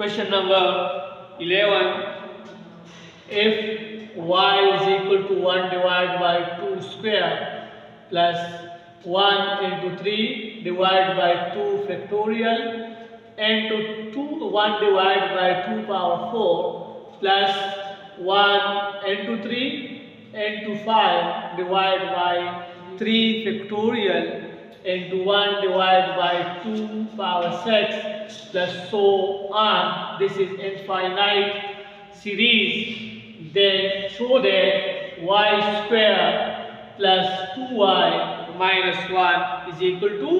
Question number 11. If y is equal to 1 divided by 2 square plus 1 into 3 divided by 2 factorial into 2 1 divided by 2 power 4 plus 1 into 3 into 5 divided by 3 factorial into 1 divided by 2 power 6 plus so on. This is infinite series. Then show that y square plus 2y minus 1 is equal to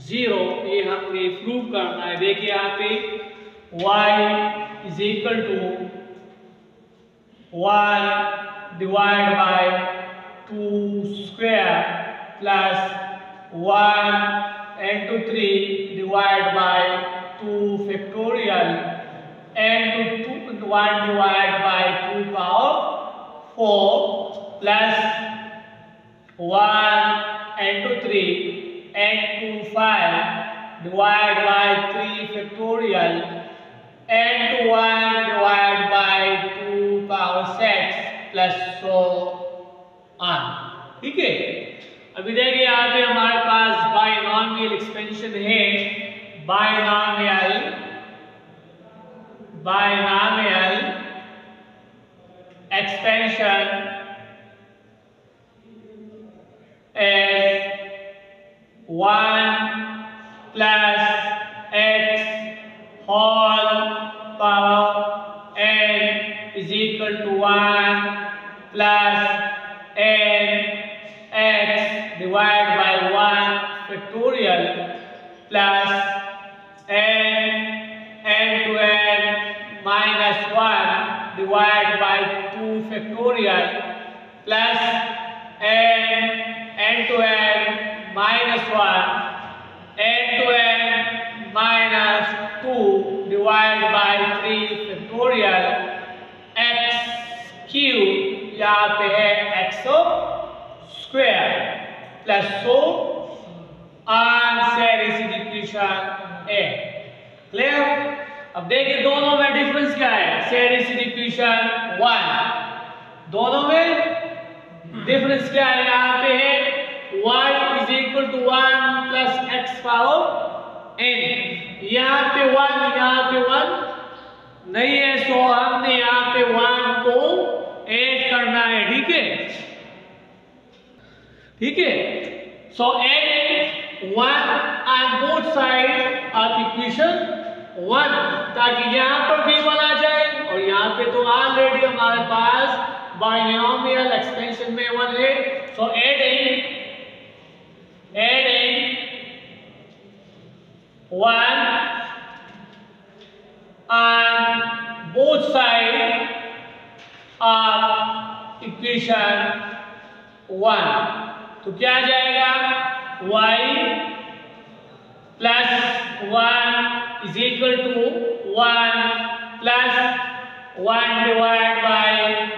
0. ये हमने prove करना है देखिए यहाँ पे y is equal to 1 divided by 2 square plus 1 into 3 divided by 2 factorial and 2 1 divided by 2 power 4 plus 1 into 3 and 2 5 divided by 3 factorial and 1 divided by 2 power 6 plus so on ठीक है अभी देखिए यहाँ पे हमारे पास बायनॉमियल एक्सपेंशन है। Binomial binomial expansion factorial plus n n two n minus one n two n minus two divide by three factorial x cube या पे है x square plus so answer इसी क्वेश्चन ए क्लियर अब देखिए दोनों में डिफरेंस क्या है? सेरिस इक्वेशन वन दोनों में डिफरेंस क्या है? यहाँ पे है y is equal to one plus x power n. यहाँ पे वन यहाँ पे वन नहीं है सो हमने यहाँ पे वन को ऐड करना है, ठीक है? ठीक है? So add one on both side of equation one ताकि यहाँ पर भी वन आ जाए और यहाँ पे तो ऑलरेडी हमारे पास बाइनोमियल एक्सपेंशन में वन है so adding adding one on both side of equation one तो क्या आ जाएगा? Y plus one is equal to one plus 1 divided by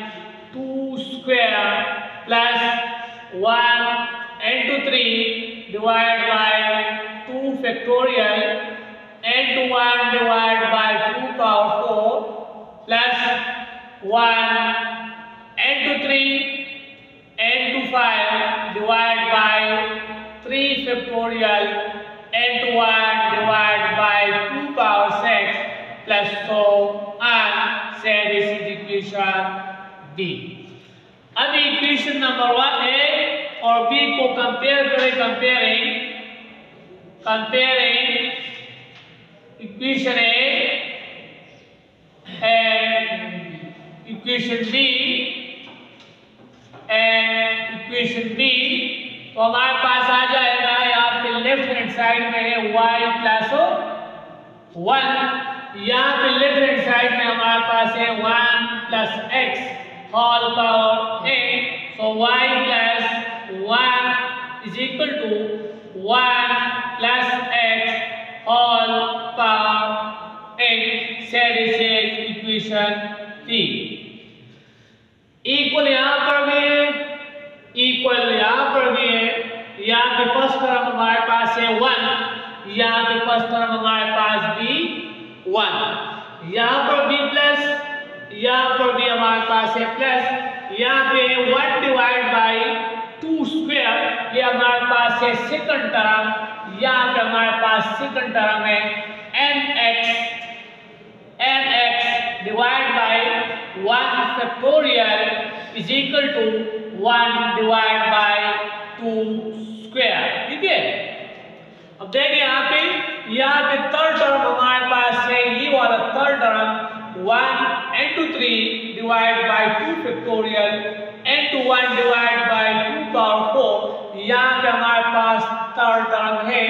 2 square plus 1 into 3 divided by 2 factorial into 1 divided by 2 power 4 plus 1 into 3 into 5 divided by 3 factorial into 1 divided by 2 power 6 plus 4 equation D. अब equation number one A और B को compare करें comparing comparing equation A and equation B and equation B तो हमारे पास आ जाएगा, यहाँ पे लेफ़्ट हैंड साइड में है, y प्लस वन यहाँ पे लेफ़्ट हैंड साइड में हमारे पास है one plus x whole power a so y plus one is equal to one plus x whole power a set equation three equal यहाँ पर भी है इक्वल यहाँ पर भी है. यहाँ पे फ़र्स्ट टर्म हमारे पास है वन यहाँ पे फ़र्स्ट टर्म हमारे पास भी वन यहाँ पर भी प्लस यहाँ पर भी हमारे पास है प्लस यहाँ पे one divide by two square ये हमारे पास है सेकंड टर्म यहाँ पे हमारे पास सेकंड टर्म है n x n x divide by one factorial is equal to one divide by two square ठीक है? अब देखिए यहाँ पे यहाँ पे थर्ड टर्म हमारे पास है ये वाला third term one n two three divide by two factorial n two one divide by two power four यहाँ पे हमारे पास थर्ड टर्म है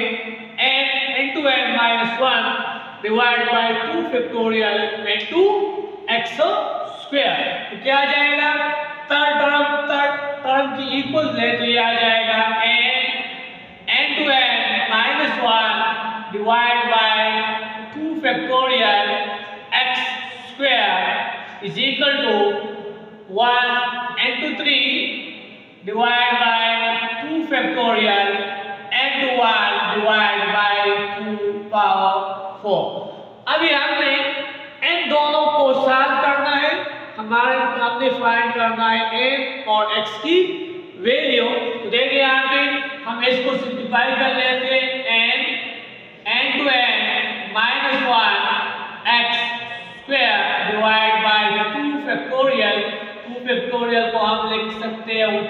n n two n minus one divide by two factorial n two x square तो क्या आ जाएगा? Third term third term की इक्वल है तो ये equal to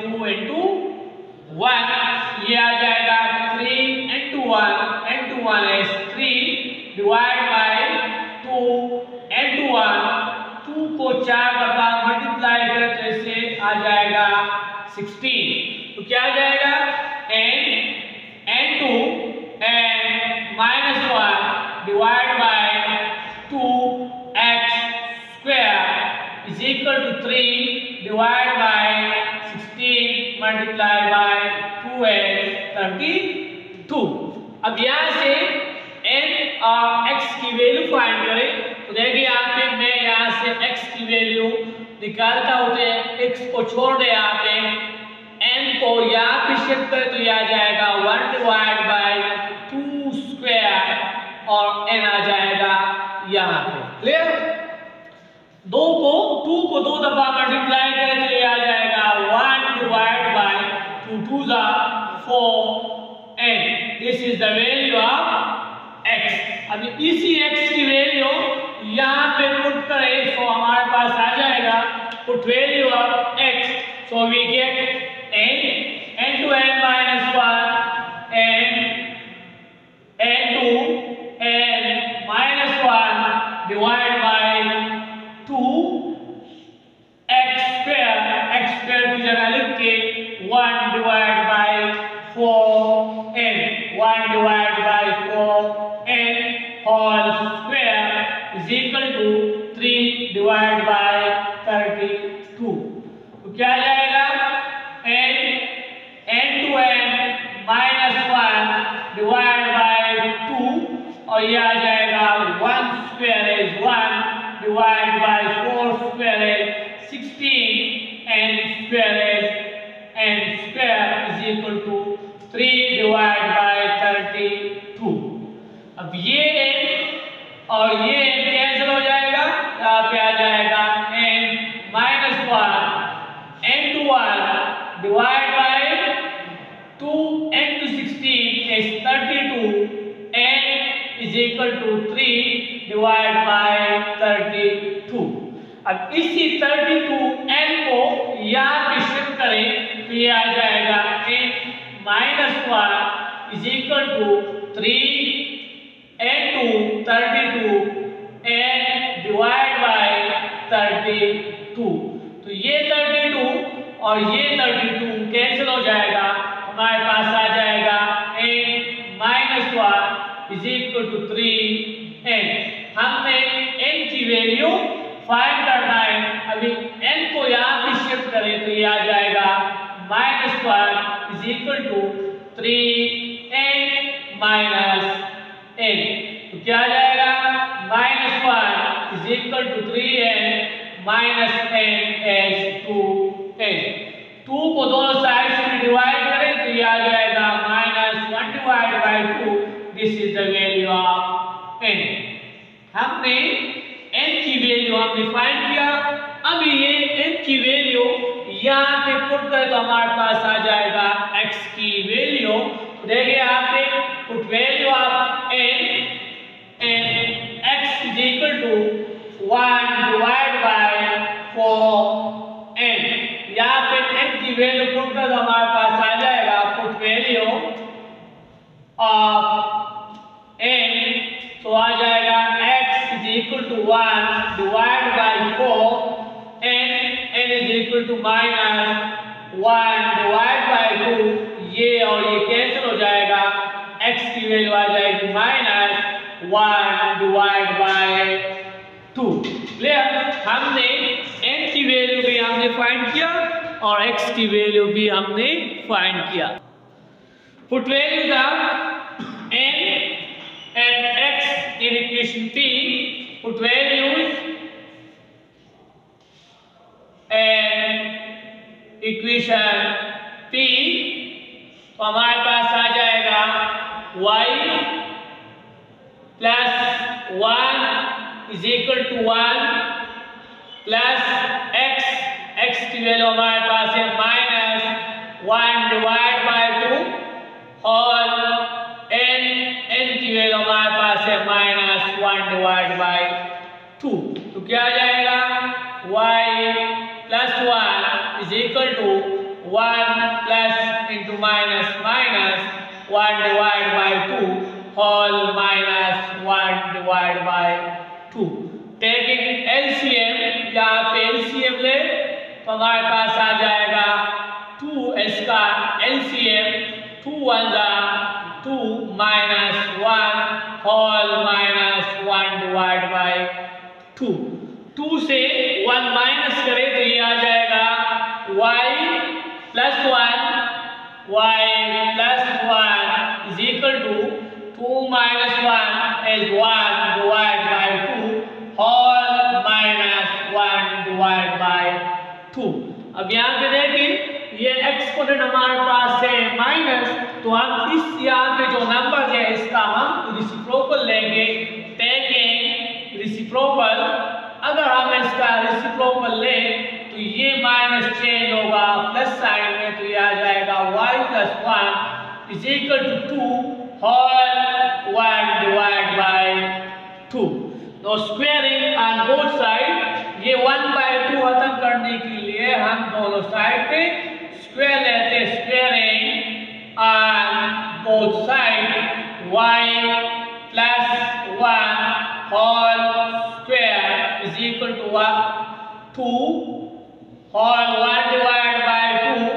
two into one ये आ जाएगा three into one into one S three divide by two into one two को चार बता मल्टीप्लाई करें तो इससे आ जाएगा सिक्सटीन तो क्या आ जाएगा? छोड़ दे पे एन को यहाँ पे शिफ्ट करें तो यह आ जाएगा one divide by two square और एन आ जाएगा यहाँ पे। क्लियर दो को टू को दो दफ़ा मल्टीप्लाई करें तो यह आ जाएगा one divide by two two जा four n this is the value of x अभी इसी एक्स divided by ये आ जाएगा a minus one is equal to three n two 32 n divide by 32 तो ये 32 और ये 32 कैंसिल हो जाएगा हमारे पास आ जाएगा n minus one is equal to three n हमने n की वैल्यू फाइंड करना है अभी n को यहाँ पे शिफ्ट करें तो ये आ जाएगा minus one is equal to three n minus n तो क्या आ जाएगा minus one is equal to three n minus n h two n two को दोनों साइड से डिवाइड करें तो ये आ जाएगा minus one divide by two this is the value of n हमने एन की वैल्यू हमने फाइंड किया। अब ये n की वैल्यू यहाँ पे पुट कर तो हमारे पास आ जाएगा x की वैल्यू देखिए पे put value of n and x is equal to 1 divided by 4n यहाँ पे n की वैल्यू पुट कर तो हमारे पास आ जाएगा पुट वैल्यू ऑफ़ n तो आ जाएगा x is equal to 1 divide by 4 n n is equal to minus 1 divided by 2 ये और ये कैंसिल हो जाएगा, x की वैल्यू आ जाएगी माइनस 1 डिवाइड बाय 2 क्लियर हमने n की वैल्यू भी हमने फाइंड किया और x की वैल्यू भी हमने फाइंड किया। Put values of n and x equation P. Put values and equation P. तो हमारे पास आ जाएगा y plus one is equal to one plus x x की वैल्यू हमारे पास है minus one divide by two और n n की वैल्यू हमारे पास है minus one divide by two तो क्या आ जाएगा? Y plus one is equal to one plus into minus minus one divide by two whole minus one divide by two taking LCM यहाँ पे एलसीएम ले तो हमारे पास आ जाएगा टू इसका एलसीएम टू वन जा two minus one whole minus one divide by two two से वन माइनस करें तो ये आ जाएगा y plus one y plus equal to two minus one is one divide by two whole minus one divide by two अब यहाँ पे देखिए ये एक्सपोनेंट हमारे पास है माइनस तो हम इस यहाँ पे जो नंबर है, इसका हम रिसिप्रोकल लेंगे रिसिप्रोकल अगर हम इसका रिसिप्रोकल लें तो ये माइनस चेंज होगा प्लस साइन में तो ये आ जाएगा y plus one is equal to two whole one divide by two तो स्क्वेयरिंग ऑन बोथ साइड ये वन बाय टू खत्म करने के लिए हम दोनों साइड पे स्क्वेयर लेते squaring on both side y plus one whole square is equal to two whole one divide by two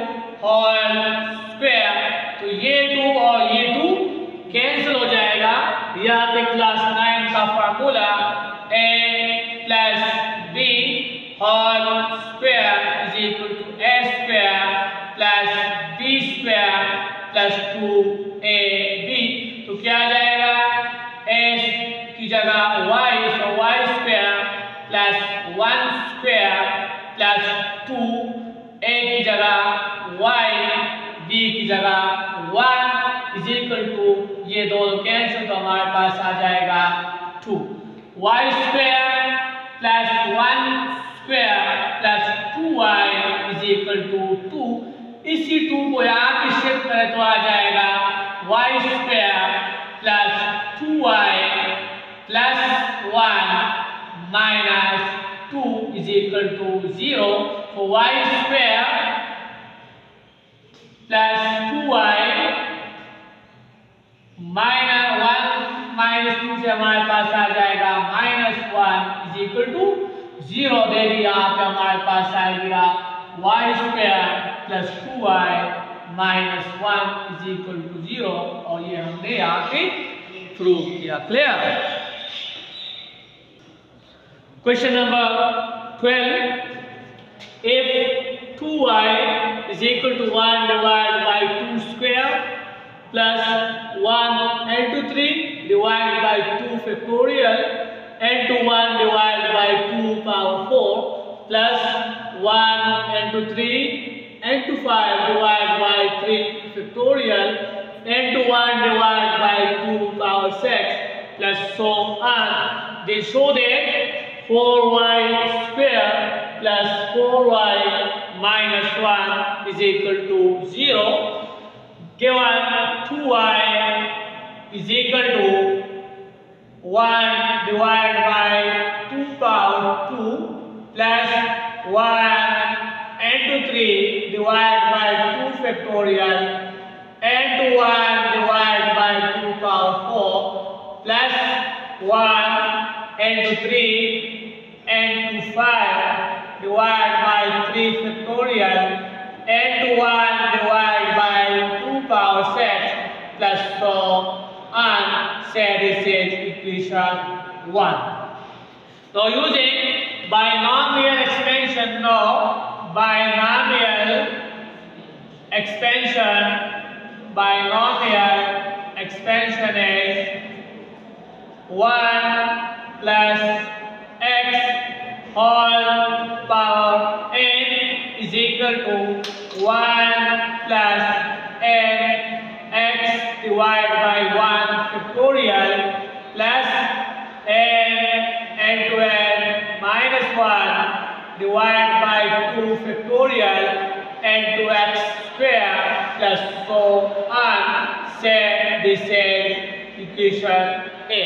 whole square तो ये टू और ये टू कैंसिल हो जाएगा यहाँ पे क्लास नाइन का formula A plus plus two y minus one minus two से हमारे पास आ जाएगा minus one is equal to zero देखिए यहाँ पे हमारे पास आएगा y square plus two y minus one is equal to zero और ये हमने यहाँ प्रूव किया clear question number twelve if 2y is equal to 1 divided by 2 square plus 1 n to 3 divided by 2 factorial n to 1 divided by 2 power 4 plus 1 n to 3 n to 5 divided by 3 factorial n to 1 divided by 2 power 6 plus so on. They show that 4y square plus 4y minus 1 is equal to 0 given 2y is equal to 1 divided by 2 power 2 plus 1 into 3 divided by 2 factorial into 1 divided by 2 power 4 plus 1 into 3 into 5 divided by 3 factorial into 1 divided by 2 power 6 plus so on say is equation 1. So using binomial expansion now, binomial expansion, binomial expansion is 1 plus whole power n is equal to 1 plus n x divided by 1 factorial plus n n to n minus 1 divided by 2 factorial n to x square plus so on say this is equation A.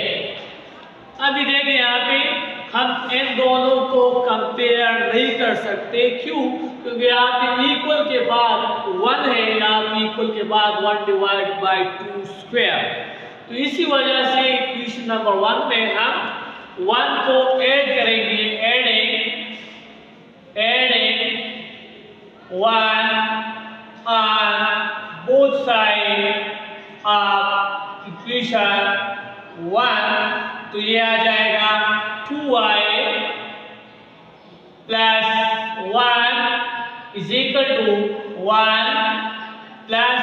अभी देखिए यहाँ पे हम इन दोनों को compare नहीं कर सकते। क्यों? क्योंकि आप इक्वल के बाद वन है यहाँ पे इक्वल के बाद one divide by two square तो इसी वजह से क्वेश्चन नंबर वन में हम वन को ऐड करेंगे। Adding adding one on both side of equation one तो ये आ जाएगा 2y plus 1 is equal to 1 plus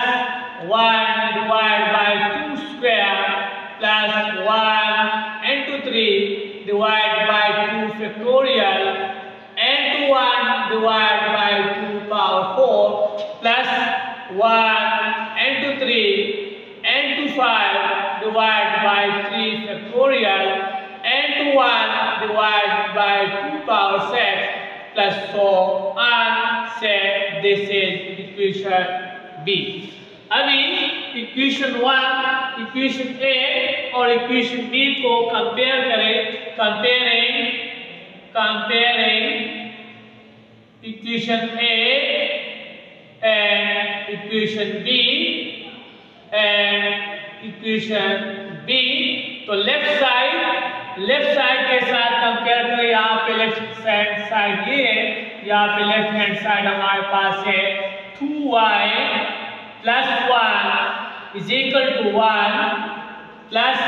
1 divided by 2 square plus 1 into 3 divided by 2 factorial. Into 1 divided by 2 power 4 plus 1 into 3 into 5 divided by 3 factorial. 1 divided by 2 power 6 plus so on say this is equation B. अभी equation one equation ए और equation B को compare करें comparing comparing equation A and equation B and equation B तो left side left side के साथ compare करें, यहाँ पे लेफ़्ट हैंड साइड ये है, यहाँ पे लेफ़्ट हैंड साइड हमारे पास है। Two y plus one is equal to one plus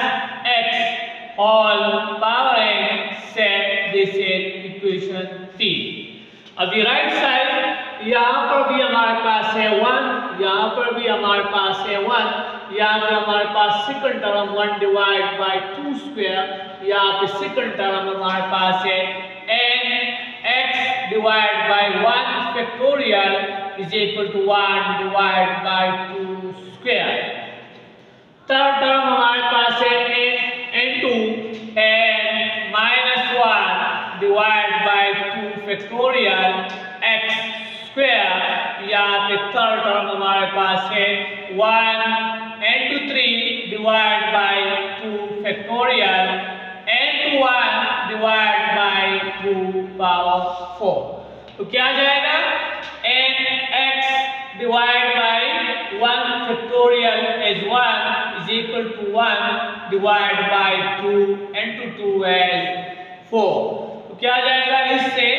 x all power n से दिस इज़ इक्वेशन थ्री अभी राइट साइड यहाँ पर भी हमारे पास है वन यहाँ पर भी हमारे पास है वन यहाँ पे हमारे पास second term one divide by two square यहाँ पे सेकंड टर्म हमारे पास है n x divide by one factorial is equal to one divide by two square third term हमारे पास है n n to n minus one divide by two factorial यहाँ पे थर्ड टर्म हमारे पास है one n to 3 divided by 2 factorial n to 1 divided by 2 power 4 तो क्या जाएगा n x divided by 1 factorial is 1 is equal to 1 divided by 2 n to 2 is 4 तो क्या जाएगा इससे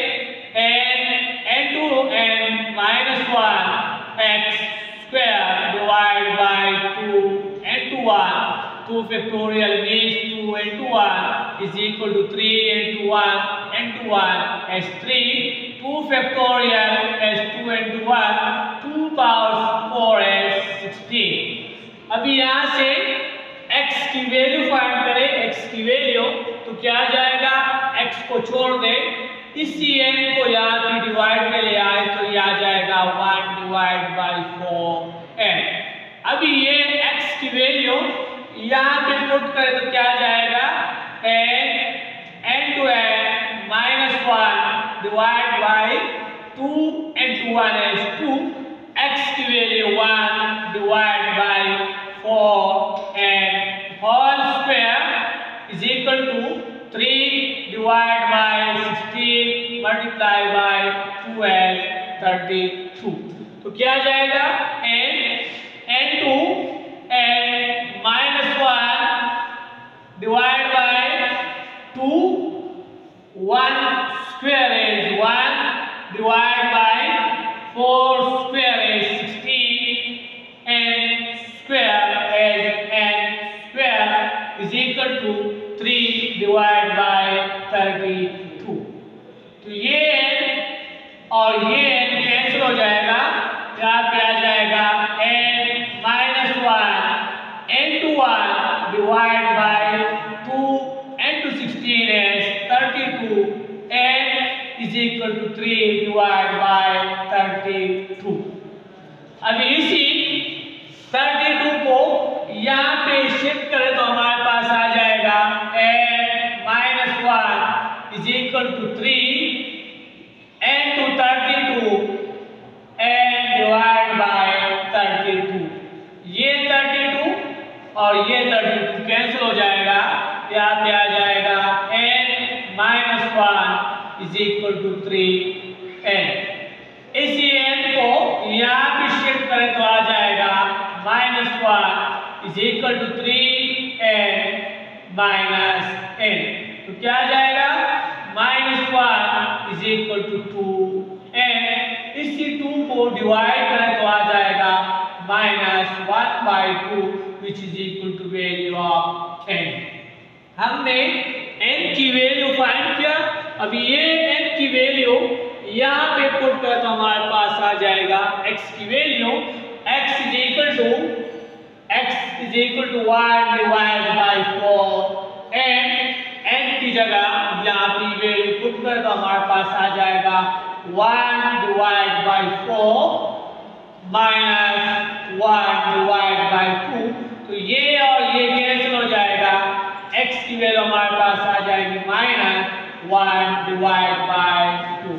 n n to n minus 1 x square divided by 2 into 1 2 factorial means 2 into 1 is equal to 3 into 1 into 1 as 3 2 factorial as 2 into 1 2 powers 4 as 16 अभी यहाँ से x की value find करें x की वैल्यू तो क्या जाएगा x को छोड़ दें इसी n को यहाँ की डिवाइड में ले आए तो ये आ जाएगा 1 डिवाइड बाई फोर n. अभी ये x की वैल्यू यहाँ पे पुट करें तो क्या जाएगा? n n to n divide by two into one is two x की value one divide by four and whole square is equal to three divide by sixteen multiply by twelve thirty क्या जाएगा n n to n minus one divide by two one square is one divide by four square is sixteen n square is n square is equal to three divide by thirty two तो ये और ये divided by 2 n to 16 is 32 n is equal to 3 divided by equal to three n इसी n को यहाँ पे shift करें तो आ जाएगा minus one is equal to three n minus n तो क्या जाएगा? Minus one is equal to two and इसी टू को डिवाइड करें तो आ जाएगा minus one by two which is equal to value of n हमने एन की वैल्यू फाइंड किया अब ये एन की वैल्यू यहाँ पे पुट करें तो हमारे पास आ जाएगा एक्स की value x is equal to x is equal to one divide by four and n की जगह यहाँ पे वैल्यू पुट कर तो हमारे पास आ जाएगा one divide by four minus one divide by two तो ये और ये कैंसिल हो जाएगा। एक्स की वैल्यू हमारे पास आ जाएगी minus one divide by two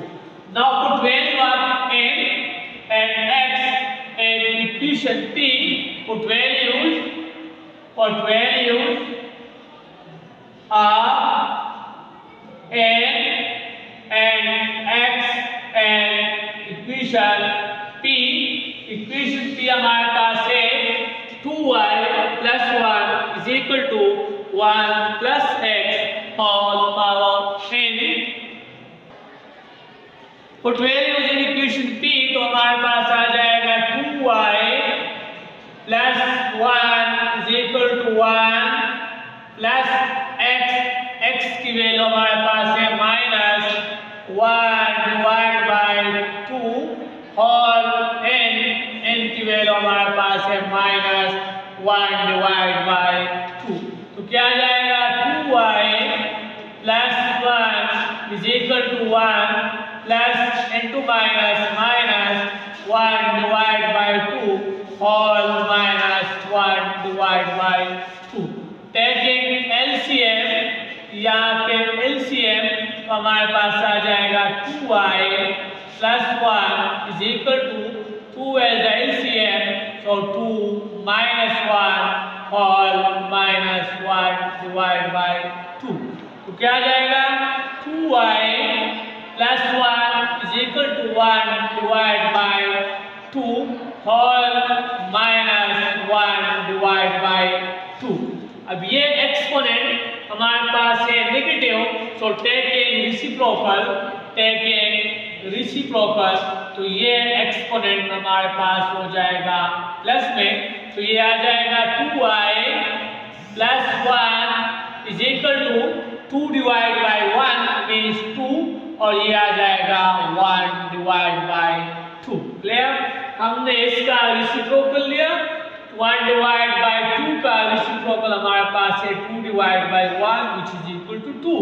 now put value of n and x and equation p put values put values of n and x and equation p equation p हमारे equal to 1 plus x all power n put values in equation p तो हमारे पास आ जाएगा 2y plus 1 is equal to 1 plus x x की value हमारे पास है minus one divide by two और n n की वैल्यू हमारे पास है minus one divide by 1 plus into minus minus 1 divided by 2 all minus 1 divided by 2 taking LCM यहाँ पे एलसीएम तो हमारे पास आ जाएगा 2y plus 1 is equal to 2 as the LCM so 2 minus 1 or is equal to 1 divided by 2 whole minus 1 divided by 2 अब ये exponent हमारे पास है negative so taking reciprocal taking reciprocal तो ये एक्सपोनेंट हमारे पास हो जाएगा प्लस में तो ये आ जाएगा two i plus one is equal to two divide by one means two और ये आ जाएगा one divide by two clear हमने इसका रिसिप्रोकल लिया. वन डिवाइड बाई टू का रिसिप्रोकल हमारे पास है. Two divide by one which is equal to two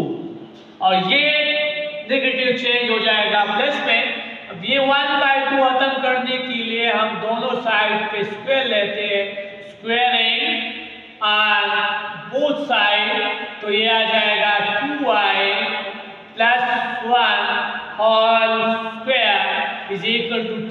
और ये नेगेटिव चेंज हो जाएगा प्लस में. अब ये वन बाई टू खत्म करने के लिए हम दोनों साइड पे स्क्वायर लेते हैं. स्क्वायरिंग ऑन बोथ साइड तो ये आ जाएगा is equal to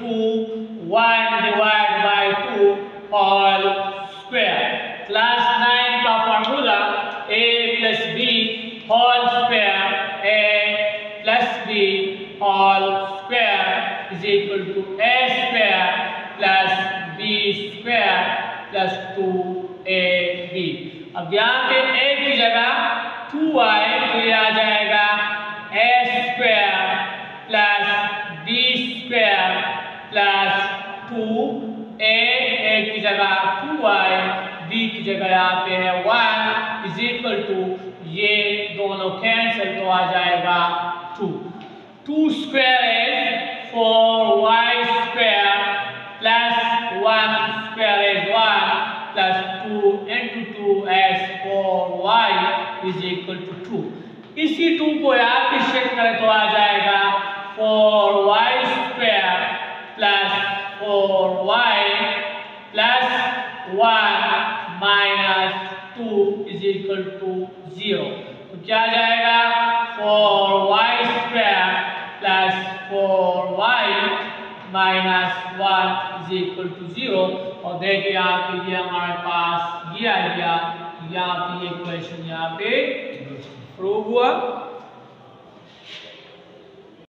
टू ये दोनों कैंसिल तो आ जाएगा two two square is four y square plus one square is one plus two into two as four y is equal to two इसी टू को यार करें तो आ जाएगा क्या जाएगा? 4y square plus 4y minus 1 is equal to 0 और देखिए आप ये हमारे पास ये आ गया। यहाँ पे ये क्वेश्चन यहाँ पे प्रूव हुआ।